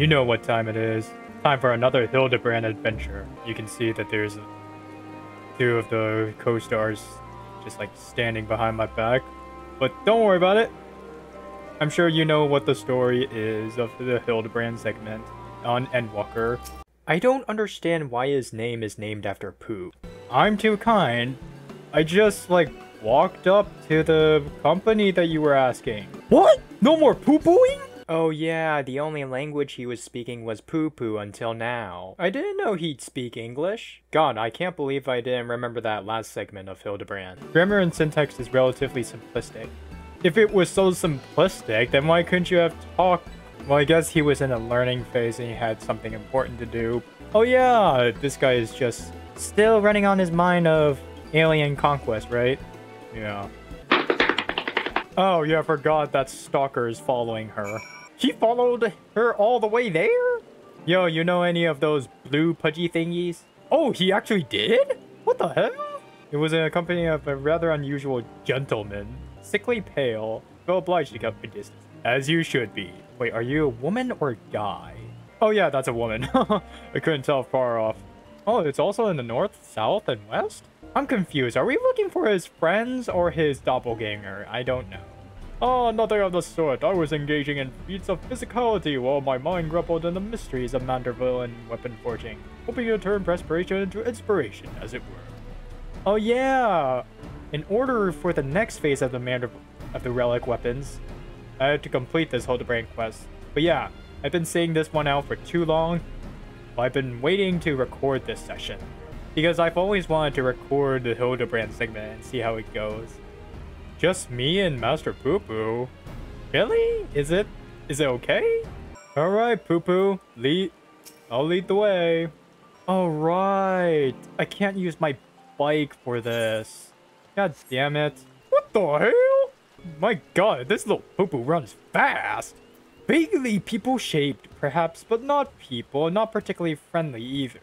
You know what time it is. Time for another Hildibrand adventure. You can see that there's two of the co-stars just like standing behind my back. But don't worry about it. I'm sure you know what the story is of the Hildibrand segment on Endwalker. I don't understand why his name is named after poo. I'm too kind. I just like walked up to the company that you were asking. What? No more poo-pooing? Oh yeah, the only language he was speaking was poo-poo until now. I didn't know he'd speak English. God, I can't believe I didn't remember that last segment of Hildibrand. Grammar and syntax is relatively simplistic. If it was so simplistic, then why couldn't you have talked? Well, I guess he was in a learning phase and he had something important to do. Oh yeah, this guy is just still running on his mind of alien conquest, right? Yeah. Oh yeah, I forgot that Stalker is following her. He followed her all the way there? Yo, you know any of those blue pudgy thingies? Oh, he actually did? What the hell? It was in a company of a rather unusual gentleman. Sickly pale, feel obliged to keep a distance. As you should be. Wait, are you a woman or a guy? Oh yeah, that's a woman. I couldn't tell far off. Oh, it's also in the north, south, and west? I'm confused. Are we looking for his friends or his doppelganger? I don't know. Oh, nothing of the sort. I was engaging in feats of physicality while my mind grappled in the mysteries of Manderville and weapon forging, hoping to turn perspiration into inspiration, as it were. Oh yeah! In order for the next phase of the Manderville of the relic weapons, I had to complete this Hildibrand quest. But yeah, I've been saying this one out for too long. I've been waiting to record this session. Because I've always wanted to record the Hildibrand segment and see how it goes. Just me and Master Poo Poo. Really? Is it is it okay? Alright, Poo Poo. Lead I'll lead the way. Alright. I can't use my bike for this. God damn it. What the hell? My god, this little Poo Poo runs fast. Vaguely people-shaped, perhaps, but not people, not particularly friendly either.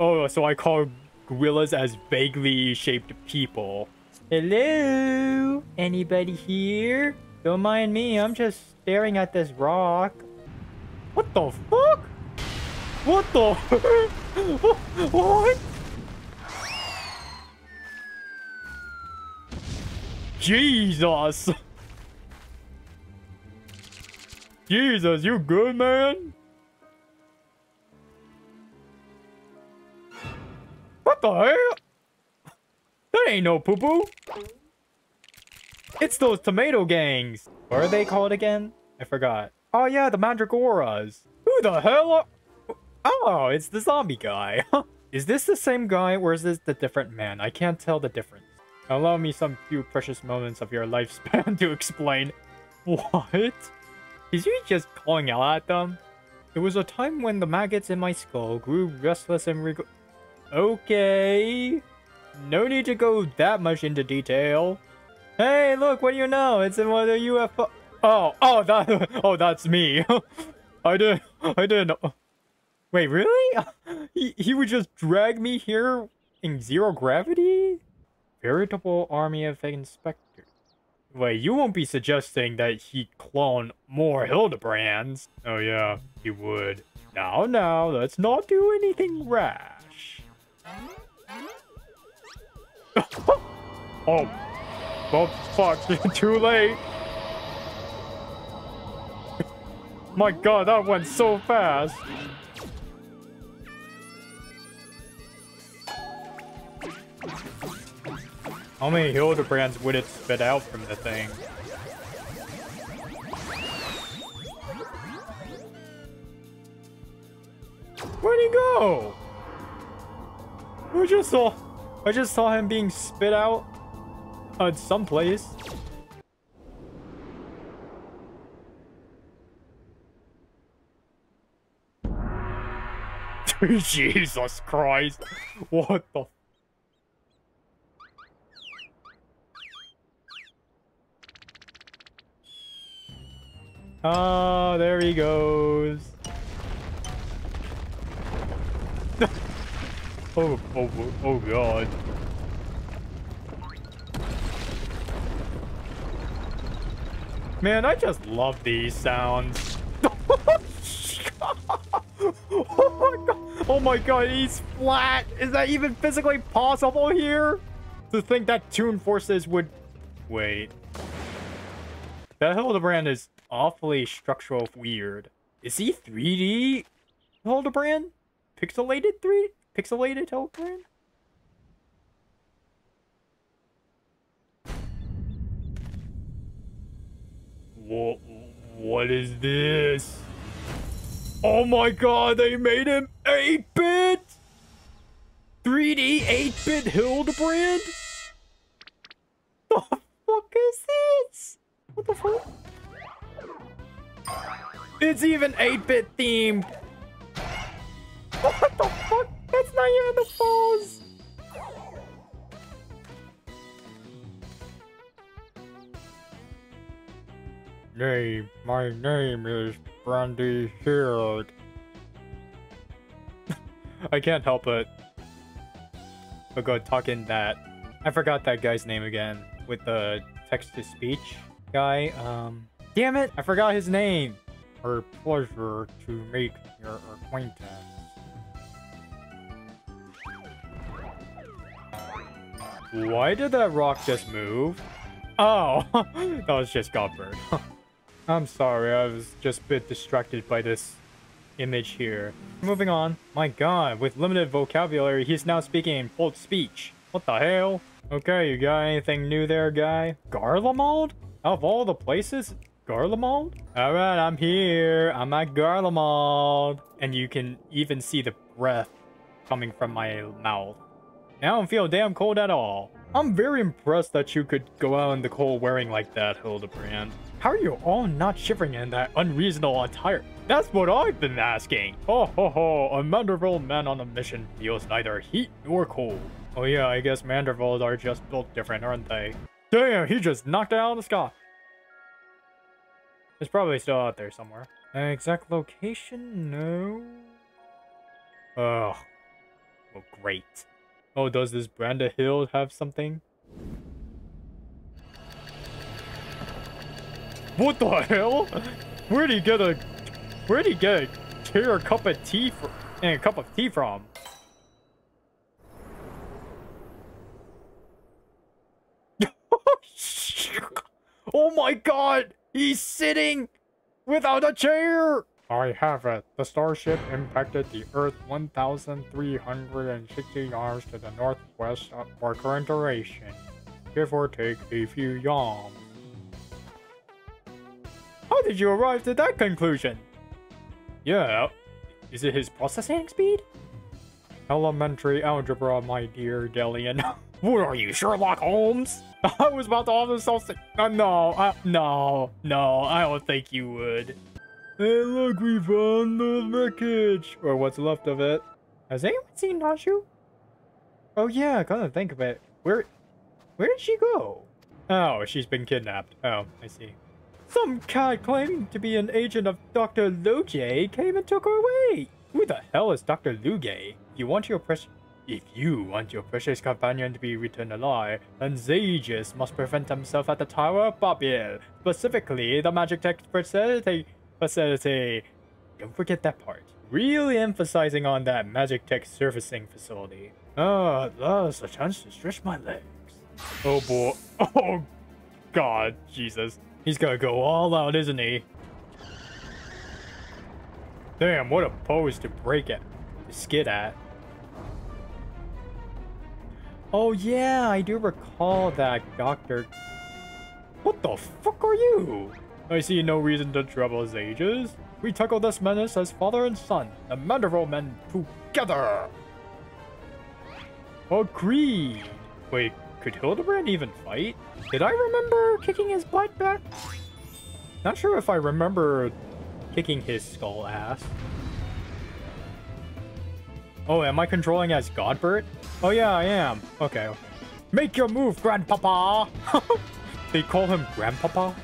Oh, so I call gorillas as vaguely shaped people. Hello? Anybody here? Don't mind me, I'm just staring at this rock. What the fuck? What the? what? Jesus! Jesus, you good, man? What the hell? That ain't no poo-poo. It's those tomato gangs. What are they called again? I forgot. Oh yeah, the Mandragoras. Who the hell are... Oh, it's the zombie guy. is this the same guy or is this the different man? I can't tell the difference. Allow me some few precious moments of your lifespan to explain. What? Is he just calling out at them? It was a time when the maggots in my skull grew restless and reg- Okay. No need to go that much into detail. Hey, look, what do you know? It's in one of the UFO. Oh, oh, that, oh, that's me. I did, I didn't. Wait, really? He, he would just drag me here in zero gravity? Veritable army of inspectors. Wait, you won't be suggesting that he clone more Hildibrands? Oh yeah, he would. Now, now, let's not do anything rash. oh. Oh, fuck. Too late. My god, that went so fast. How many Hildibrands would it spit out from the thing? Where'd he go? I just saw... I just saw him being spit out at some place. Jesus Christ. What the Ah, there he goes. oh, oh, oh, God. Man, I just love these sounds. oh my god! Oh my god, he's flat! Is that even physically possible here? To think that Toon Forces would... Wait. That Hildibrand is awfully structural weird. Is he 3D Hildibrand? Pixelated 3? Pixelated Hildibrand? What, what is this? Oh my god, they made him 8-bit? 3D 8-bit Hildibrand? The fuck is this? What the fuck? It's even 8-bit themed. What the fuck? That's not even the pose. Name, my name is Brandy Shield. I can't help it. But go talk in that. I forgot that guy's name again. With the text-to-speech guy. Um, damn it! I forgot his name. Our pleasure to make your acquaintance. Why did that rock just move? Oh, that was just Godbert. I'm sorry, I was just a bit distracted by this image here. Moving on. My god, with limited vocabulary, he's now speaking in full speech. What the hell? Okay, you got anything new there, guy? Garlemald? Out of all the places, Garlemald? Alright, I'm here. I'm at Garlemald. And you can even see the breath coming from my mouth. I don't feel damn cold at all. I'm very impressed that you could go out in the cold wearing like that, Hildibrand. How are you all not shivering in that unreasonable attire? That's what I've been asking. Ho ho ho, a Manderville man on a mission feels neither heat nor cold. Oh yeah, I guess Mandervilles are just built different, aren't they? Damn, he just knocked it out of the sky. It's probably still out there somewhere. Exact location? No. Oh. Well, great. Oh, does this Branda Hill have something? What the hell? Where'd he get a... Where'd he get a tear cup of tea from? And a cup of tea from? oh my god! He's sitting without a chair! I have it. The starship impacted the Earth 1,360 yards to the northwest for current duration, give or take a few yawns. How did you arrive to that conclusion? Yeah, is it his processing speed? Elementary algebra, my dear Delian. what are you, Sherlock Holmes? I was about to offer something. Uh, no, uh, no, no, I don't think you would. Hey, look, we found the wreckage! Or what's left of it. Has anyone seen Nashu? Oh yeah, gotta think of it. Where... Where did she go? Oh, she's been kidnapped. Oh, I see. Some cat claiming to be an agent of Dr. Luge came and took her away! Who the hell is Dr. Luge? You want your precious... If you want your precious companion to be returned alive, then Zages must prevent himself at the Tower of Babil, specifically the Magitek Facility facility. Don't forget that part. Really emphasizing on that Magitek servicing facility. Ah, oh, that's a chance to stretch my legs. Oh boy. Oh god, Jesus. He's gonna go all out, isn't he? Damn, what a pose to break it. To skid at. Oh yeah, I do recall that, Doctor... What the fuck are you? I see no reason to trouble his ages. We tackle this menace as father and son, the Manderville men together! Agreed! Wait, could Hildibrand even fight? Did I remember kicking his butt back? Not sure if I remember kicking his skull ass. Oh, am I controlling as Godbert? Oh yeah, I am. Okay, okay. Make your move, Grandpapa! they call him Grandpapa?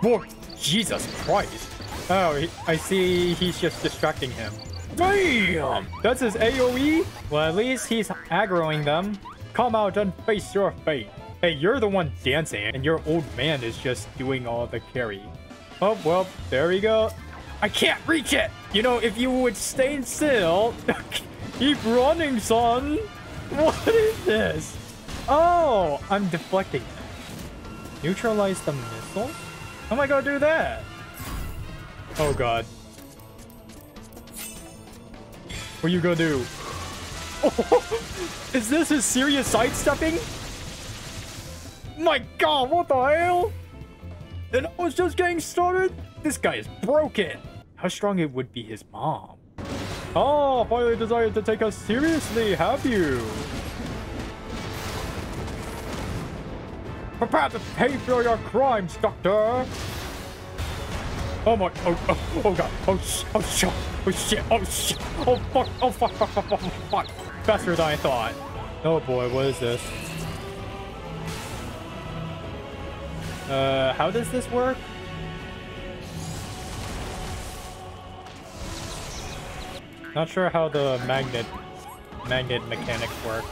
Whoa, Jesus Christ. Oh, he, I see he's just distracting him. Damn! That's his AoE? Well, at least he's aggroing them. Come out and face your fate. Hey, you're the one dancing, and your old man is just doing all the carry. Oh, well, there we go. I can't reach it! You know, if you would stay still, keep running, son. What is this? Oh, I'm deflecting. Neutralize the missile? Oh How am I gonna do that? Oh god. What are you gonna do? Oh, is this a serious sidestepping? My god, what the hell? And I was just getting started? This guy is broken. How strong it would be his mom. Oh, finally decided to take us seriously, have you? Prepare to pay for your crimes, Doctor! Oh my, oh, oh, oh god, oh, sh oh, sh oh shit, oh shit, oh fuck, oh fuck, fuck, fuck, fuck, fuck, faster than I thought. Oh boy, what is this? Uh, how does this work? Not sure how the magnet magnet mechanics work.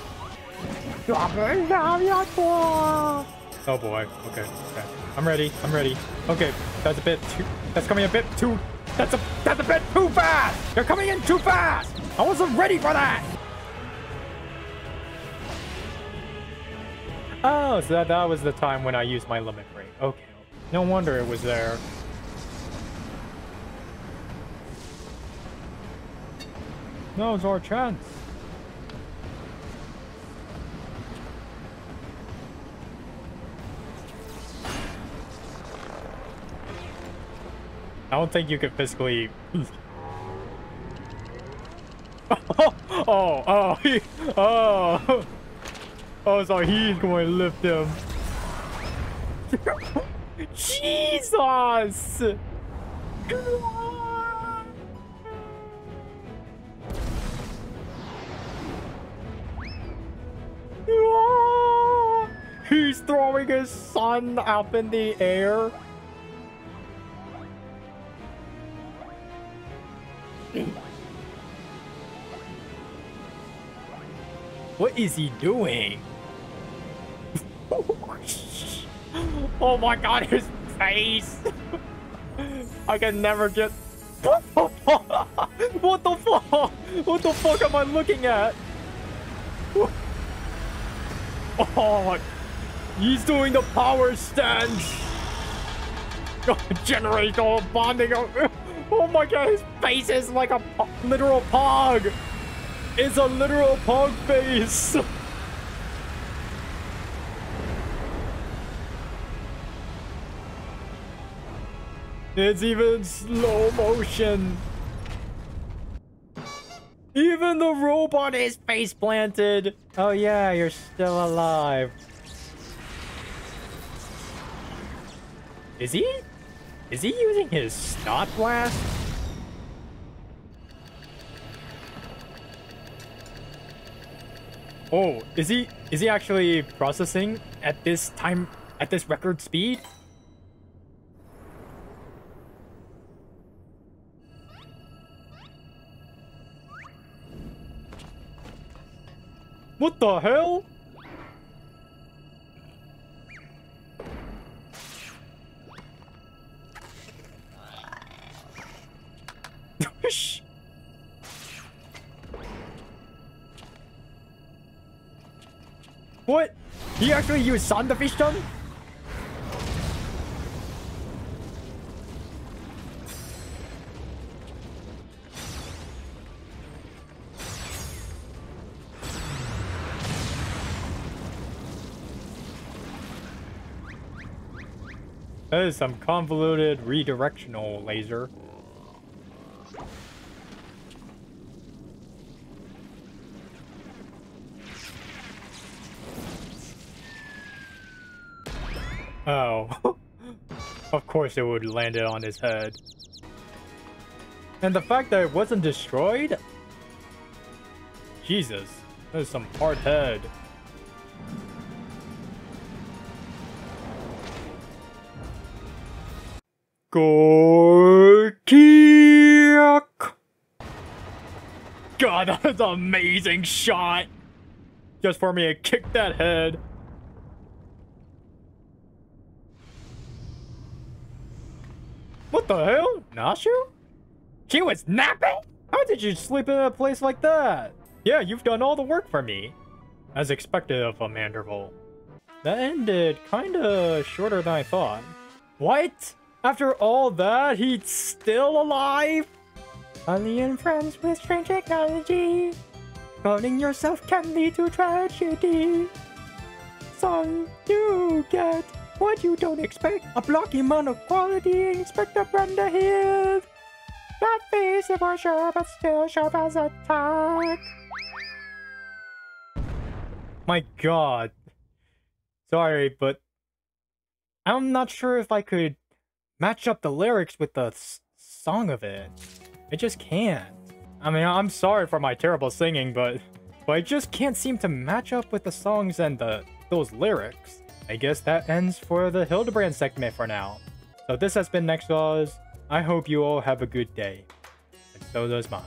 Oh boy. Okay. Okay. I'm ready. I'm ready. Okay. That's a bit too. That's coming a bit too. That's a. That's a bit too fast. They're coming in too fast. I wasn't ready for that. Oh, so that, that was the time when I used my limit break. Okay. No wonder it was there. Now's our chance. I don't think you could physically... oh, oh, oh, oh, oh, so he's going to lift him. Jesus! He's throwing his son up in the air. What is he doing? oh my god, his face! I can never get... what the fuck? What the fuck am I looking at? Oh, he's doing the power stance. Generator bonding. Oh my god, his face is like a literal pog. It's a literal pog face. It's even slow motion. Even the robot is face planted. Oh yeah, you're still alive. Is he? Is he using his snot blast? Oh, is he is he actually processing at this time at this record speed? What the hell? Actually used fish gun? That is some convoluted redirectional laser. Course it would land it on his head. And the fact that it wasn't destroyed? Jesus, that is some hard head. Gorkiak! God, that was an amazing shot! Just for me to kick that head. What the hell? Nashu? She was napping? How did you sleep in a place like that? Yeah, you've done all the work for me. As expected of a Manderville. That ended kinda shorter than I thought. What? After all that, he's still alive? Alien friends with strange technology. Cloning yourself can lead to tragedy. Son, you get what you don't expect. A blocky amount of quality, Inspector Brenda. That face is for sure, but still sharp as a tack. My god. Sorry, but I'm not sure if I could match up the lyrics with the song of it. I just can't. I mean, I'm sorry for my terrible singing, but but I just can't seem to match up with the songs and the those lyrics. I guess that ends for the Hildibrand segment for now. So this has been Next I hope you all have a good day. And so does mine.